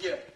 где?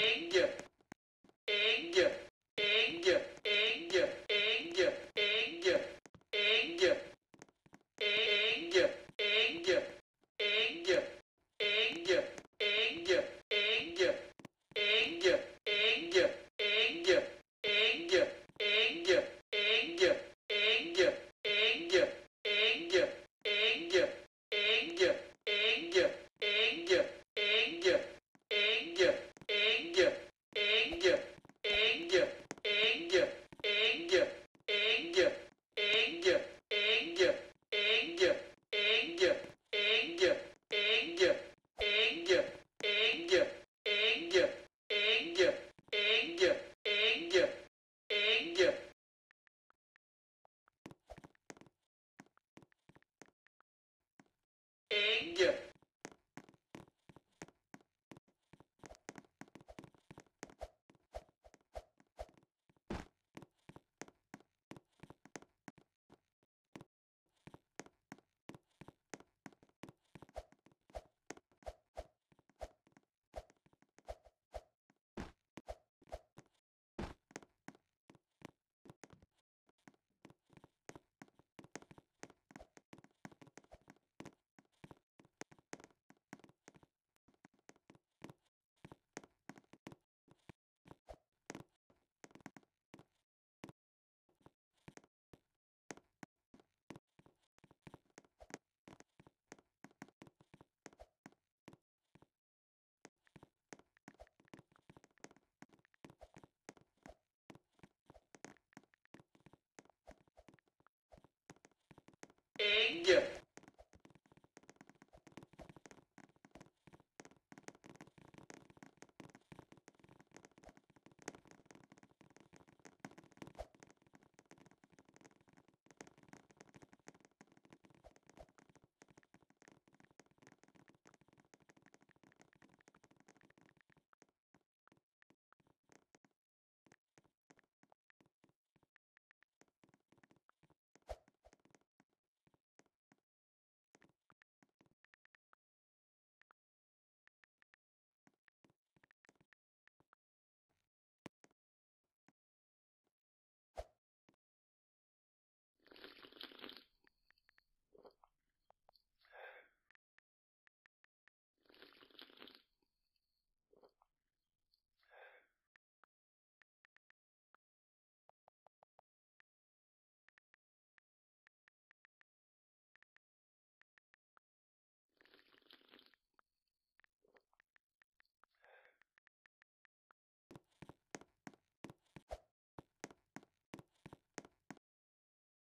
big. Везде.